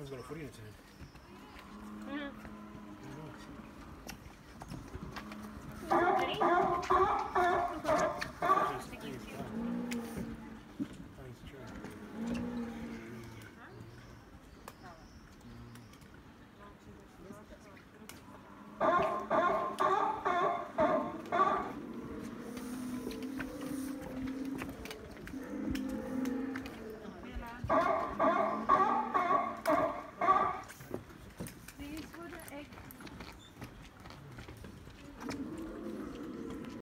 Let's go to 40 to 10.